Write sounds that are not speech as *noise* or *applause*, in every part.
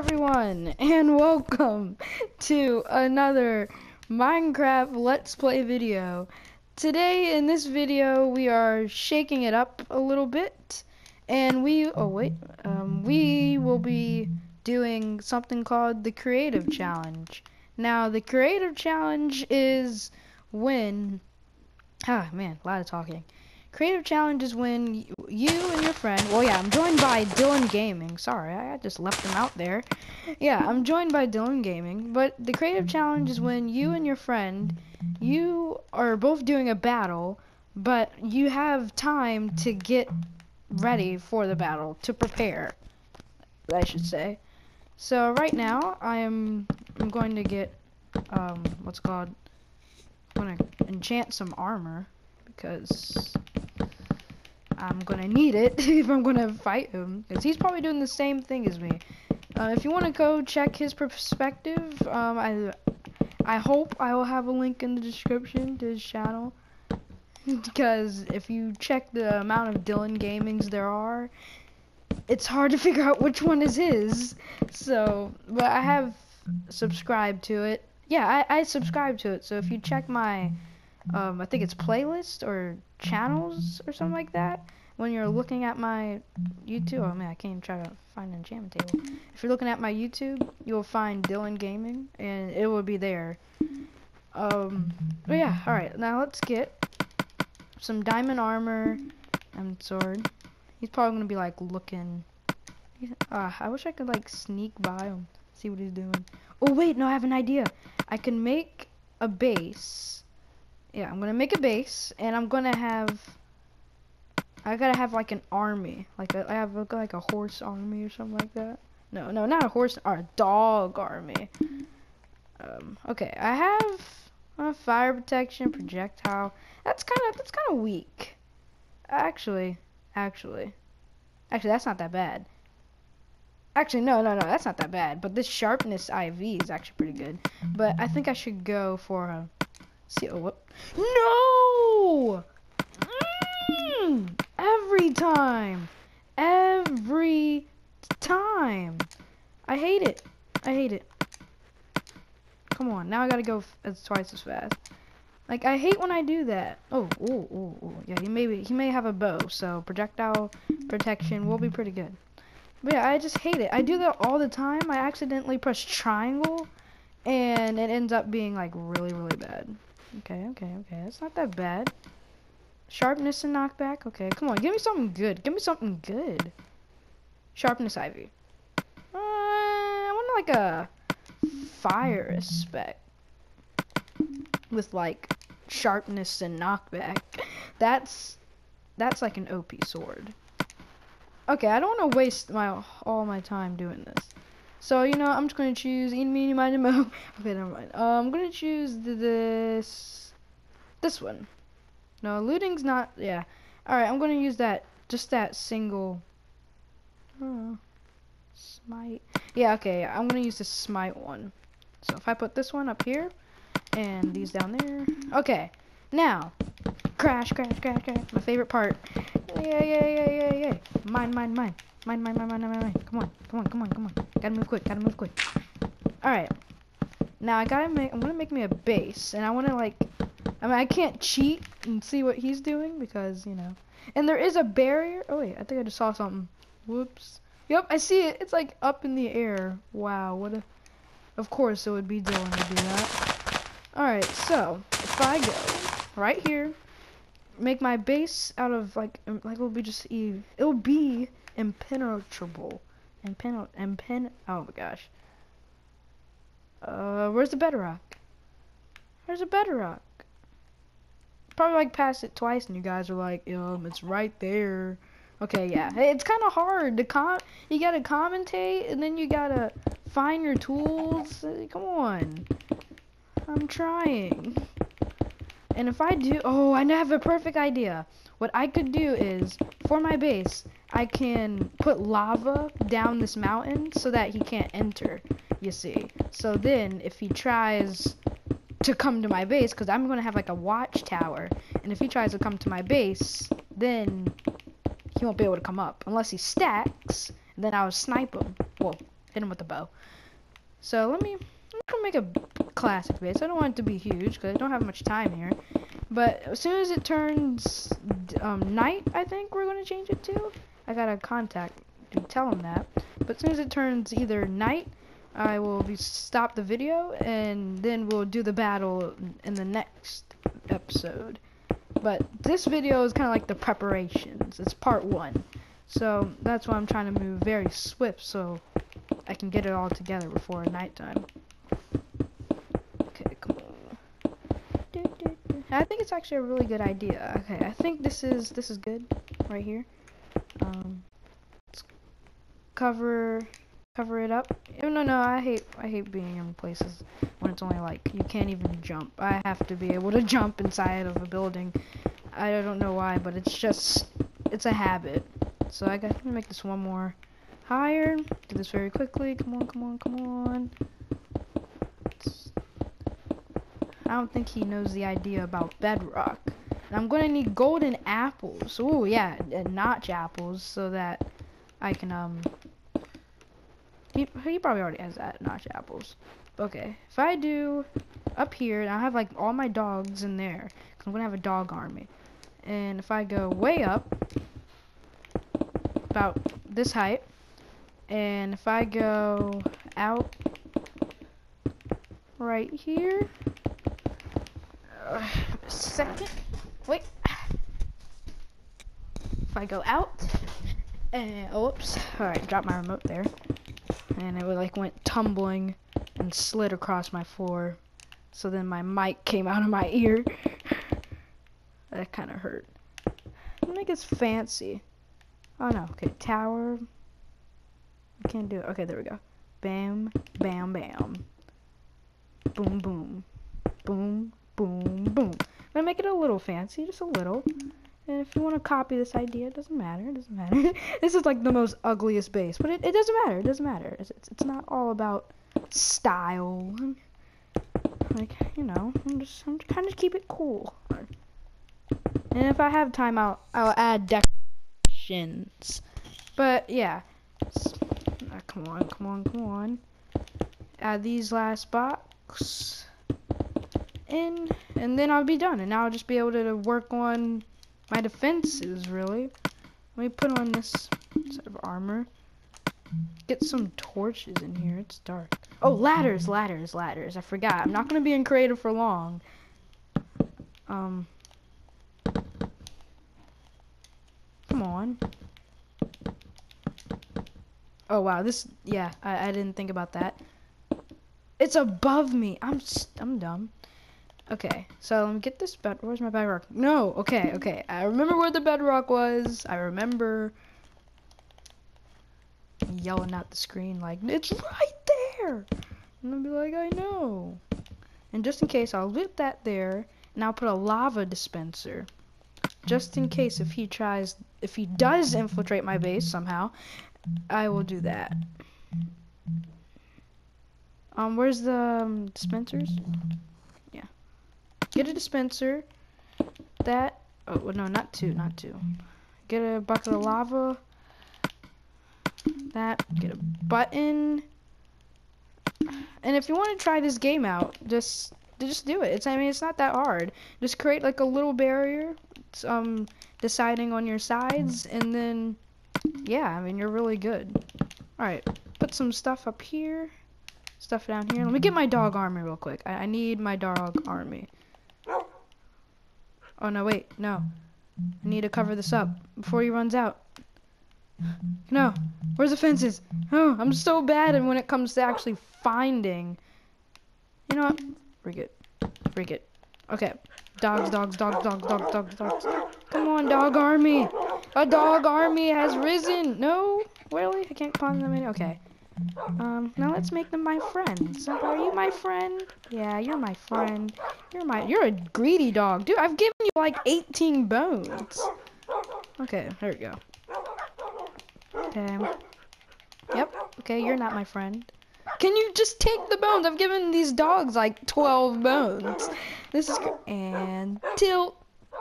everyone, and welcome to another Minecraft Let's Play video. Today, in this video, we are shaking it up a little bit, and we, oh wait, um, we will be doing something called the Creative Challenge. Now, the Creative Challenge is when, ah man, a lot of talking. Creative challenge is when you and your friend, well yeah, I'm joined by Dylan Gaming. Sorry, I just left him out there. Yeah, I'm joined by Dylan Gaming, but the creative challenge is when you and your friend, you are both doing a battle, but you have time to get ready for the battle, to prepare, I should say. So right now, I am I'm going to get, um, what's called, I'm to enchant some armor, because I'm gonna need it *laughs* if I'm gonna fight him, because he's probably doing the same thing as me. Uh, if you want to go check his perspective, um, I, I hope I will have a link in the description to his channel. *laughs* because if you check the amount of Dylan Gamings there are, it's hard to *laughs* figure out which one is his. So, but I have subscribed to it. Yeah, I, I subscribe to it. So if you check my um, I think it's playlist or channels or something like that. When you're looking at my YouTube, oh man, I can't even try to find an enchantment table. If you're looking at my YouTube, you'll find Dylan Gaming, and it will be there. Um, but yeah, all right. Now let's get some diamond armor and sword. He's probably gonna be like looking. Uh, I wish I could like sneak by him, see what he's doing. Oh wait, no, I have an idea. I can make a base yeah, I'm gonna make a base, and I'm gonna have. I gotta have like an army, like a, I have like a horse army or something like that. No, no, not a horse, or a dog army. Um, okay, I have uh, fire protection, projectile. That's kind of that's kind of weak. Actually, actually, actually, that's not that bad. Actually, no, no, no, that's not that bad. But this sharpness IV is actually pretty good. But I think I should go for a See, oh, what? No! Mm, every time. Every time. I hate it. I hate it. Come on, now I gotta go as twice as fast. Like I hate when I do that. Oh, oh, oh, oh. Yeah, he may he may have a bow, so projectile protection will be pretty good. But yeah, I just hate it. I do that all the time. I accidentally press triangle, and it ends up being like really, really bad. Okay, okay, okay. That's not that bad. Sharpness and knockback. Okay, come on. Give me something good. Give me something good. Sharpness ivy. Uh, I want like a fire aspect with like sharpness and knockback. That's that's like an OP sword. Okay, I don't want to waste my all my time doing this. So, you know, I'm just going to choose eeny, meeny, miny, mo. okay, never mind. Uh, I'm going to choose this, this one. No, looting's not, yeah. Alright, I'm going to use that, just that single, uh, smite. Yeah, okay, I'm going to use the smite one. So if I put this one up here, and these down there. Okay, now, crash, crash, crash, crash. My favorite part. Yeah, yeah, yeah, yeah, yeah. Mine, mine, mine. Mine, mine, mine, mine, mine, mine. Come on, come on, come on, come on. Gotta move quick, gotta move quick. Alright. Now I gotta make, I'm gonna make me a base. And I wanna like, I mean, I can't cheat and see what he's doing because, you know. And there is a barrier. Oh wait, I think I just saw something. Whoops. Yep, I see it. It's like up in the air. Wow, what a... Of course it would be Dylan to do that. Alright, so, if I go right here, make my base out of, like, um, like it'll be just, it'll be impenetrable. Impen impen oh my gosh. Uh, where's the bedrock? Where's the bedrock? Probably like passed it twice and you guys are like, um, it's right there. Okay, yeah. *laughs* It's kind of hard to com. You gotta commentate and then you gotta find your tools. Come on. I'm trying. And if I do, oh, I have a perfect idea. What I could do is, for my base, I can put lava down this mountain so that he can't enter, you see. So then, if he tries to come to my base, because I'm going to have like a watchtower, and if he tries to come to my base, then he won't be able to come up. Unless he stacks, then I'll snipe him. Well, hit him with the bow. So let me, I'm gonna make a classic base. I don't want it to be huge because I don't have much time here. But as soon as it turns um, night, I think we're gonna change it to. I gotta contact to tell him that. But as soon as it turns either night, I will be stop the video and then we'll do the battle in the next episode. But this video is kind of like the preparations. It's part one. So that's why I'm trying to move very swift so I can get it all together before nighttime. Okay, come on. I think it's actually a really good idea. Okay, I think this is this is good right here. Cover cover it up. No, no, no. I hate I hate being in places when it's only like you can't even jump. I have to be able to *laughs* jump inside of a building. I don't know why, but it's just it's a habit. So I got to make this one more higher. Do this very quickly. Come on, come on, come on. I don't think he knows the idea about bedrock. And I'm going to need golden apples. Oh, yeah, notch apples so that I can, um... He, he probably already has that, notch apples. Okay, if I do up here, I have, like, all my dogs in there. Cause I'm going to have a dog army. And if I go way up, about this height. And if I go out right here, uh, second, wait. If I go out, and oh, whoops, all right, drop my remote there, and it like went tumbling and slid across my floor. So then my mic came out of my ear. *laughs* that kind of hurt. Make it fancy. Oh no, okay, tower. I can't do it. Okay, there we go. Bam, bam, bam. Boom, boom. Boom, boom, boom. I'm gonna make it a little fancy, just a little. And if you want to copy this idea, it doesn't matter. It doesn't matter. *laughs* this is like the most ugliest base, but it, it doesn't matter. It doesn't matter. It's, it's, it's not all about style. Like, you know, I'm just, I'm kind of keep it cool. And if I have time, I'll, I'll add decorations. But yeah. Uh, come on, come on, come on. Add these last box in, and then I'll be done. And now I'll just be able to work on my defenses, really. Let me put on this set of armor. Get some torches in here. It's dark. Oh, ladders, ladders, ladders. I forgot. I'm not going to be in creative for long. Um, Come on. Oh, wow. This, yeah, I, I didn't think about that. It's above me. I'm, I'm dumb. Okay, so let me get this bed. Where's my bedrock? No, okay, okay. I remember where the bedrock was. I remember yelling at the screen like, it's right there. And I'll be like, I know. And just in case, I'll leave that there, and I'll put a lava dispenser just in case if he tries, if he does infiltrate my base somehow, I will do that. Um, where's the um, dispensers? Get a dispenser. That, oh, no, not two, not two. Get a bucket of lava. That, get a button. And if you want to try this game out, just just do it. It's I mean it's not that hard. Just create like a little barrier um, deciding on your sides, and then, yeah, I mean, you're really good. Alright, put some stuff up here, stuff down here. Let me get my dog army real quick. I, I need my dog army. Oh, no, wait, no. I need to cover this up before he runs out. No, where's the fences? Oh, I'm so bad when it comes to actually finding. You know what? Freak it. Freak it. Okay. Dogs, dogs, dogs, dogs, dogs, dogs, dogs. Come on, dog army. A dog army has risen. No? Really? I can't pawn them in? Okay. Um, now let's make them my friends. Are you my friend? Yeah, you're my friend. You're my- you're a greedy dog. Dude, I've given you like 18 bones. Okay, there we go. Okay. Yep. Okay, you're not my friend. Can you just take the bones? I've given these dogs like 12 bones. This is. And tilt.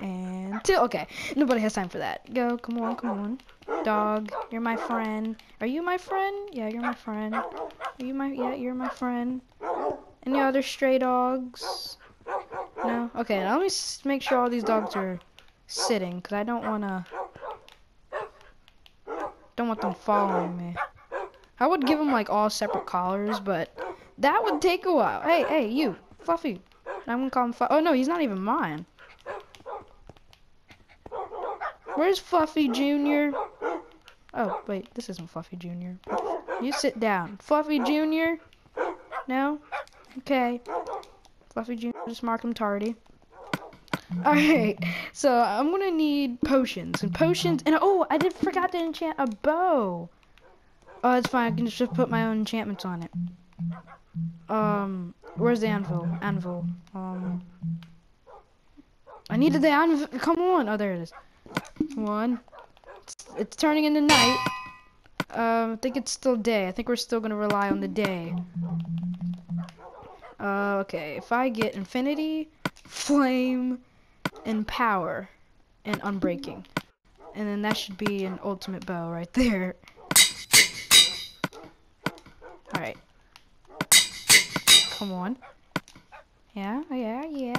And two. Okay. Nobody has time for that. Go. Come on. Come on. dog. You're my friend. Are you my friend? Yeah, you're my friend. Are you my? Yeah, you're my friend. Any other stray dogs? No. Okay, now let me make sure all these dogs are sitting, cause I don't wanna. Don't want them following me. I would give them like all separate collars, but that would take a while. Hey, hey, you, Fluffy. I'm gonna call him. Fluffy. oh no, he's not even mine. Where's Fluffy Jr.? Oh, wait, this isn't Fluffy Jr. You sit down. Fluffy Jr.? No? Okay. Fluffy Jr. just mark him tardy. Alright, so I'm gonna need potions. And potions, and oh, I did forgot to enchant a bow. Oh, it's fine, I can just put my own enchantments on it. Um, where's the anvil? Anvil. Um, I needed the anvil, come on. Oh, there it is. One. It's, it's turning into night. Um, I think it's still day. I think we're still gonna rely on the day. Uh, okay, if I get infinity, flame, and power, and unbreaking. And then that should be an ultimate bow right there. Alright. Come on. Yeah, yeah, yeah.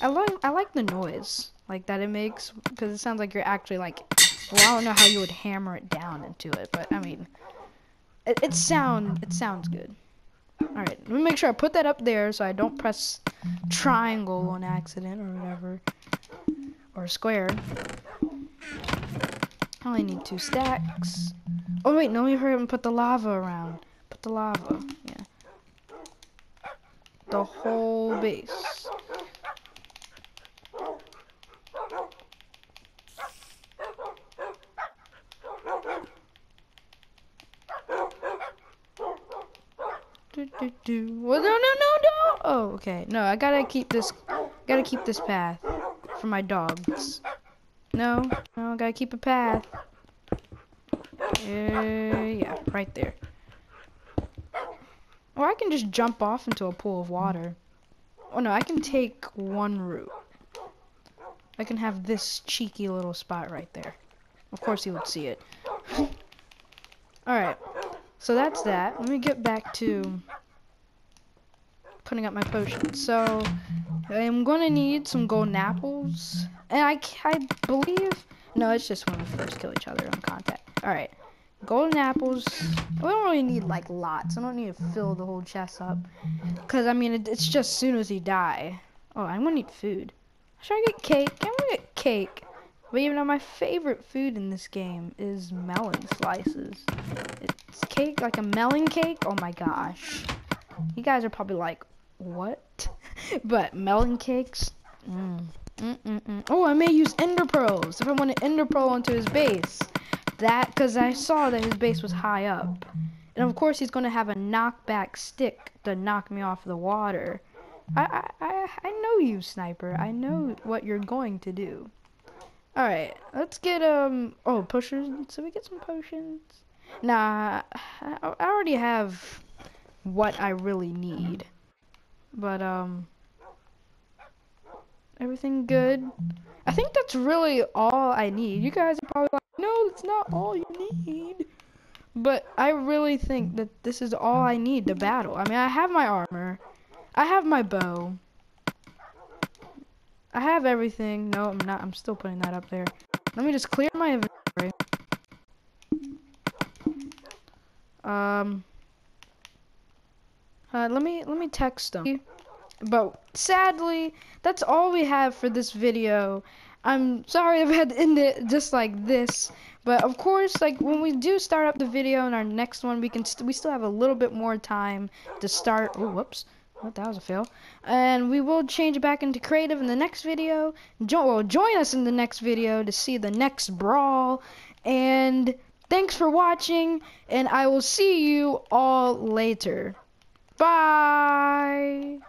I like I like the noise like that it makes because it sounds like you're actually like well I don't know how you would hammer it down into it but I mean it, it sound it sounds good. Alright let me make sure I put that up there so I don't press triangle on accident or whatever or square. I only need two stacks. Oh wait no we up and put the lava around. Put the lava yeah. The whole base Do, do. Well, no, no, no, no. Oh, okay. No, I gotta keep this. Gotta keep this path for my dogs. No, no, I gotta keep a path. Uh, yeah, right there. Or I can just jump off into a pool of water. Oh no, I can take one route. I can have this cheeky little spot right there. Of course he would see it. *laughs* Alright. So that's that. Let me get back to putting up my potion. So I'm to need some golden apples. And I, I believe... No, it's just when we first kill each other on contact. Alright. Golden apples. We don't really need, like, lots. I don't need to fill the whole chest up. Because, I mean, it, it's just as soon as he die. Oh, I'm to need food. Should I get cake? I'm to get cake. But even though my favorite food in this game is melon slices. It's cake, like a melon cake. Oh my gosh. You guys are probably like, what? *laughs* but melon cakes. Mm. Mm -mm. Oh, I may use ender pearls if I want to ender pearl onto his base. That, because I saw that his base was high up. And of course he's going to have a knockback stick to knock me off the water. I, I, I, I know you, Sniper. I know what you're going to do. Alright, let's get, um, oh, potions. So we get some potions. Nah, I already have what I really need. But, um, everything good? I think that's really all I need. You guys are probably like, no, that's not all you need. But I really think that this is all I need to battle. I mean, I have my armor. I have my bow. I have everything. No, I'm not. I'm still putting that up there. Let me just clear my inventory. Um. Uh, let me let me text them. But sadly, that's all we have for this video. I'm sorry I've had to end it just like this. But of course, like when we do start up the video in our next one, we can st we still have a little bit more time to start. Oh, whoops. Well, that was a fail. And we will change back into creative in the next video. Jo well, join us in the next video to see the next brawl. And thanks for watching, and I will see you all later. Bye!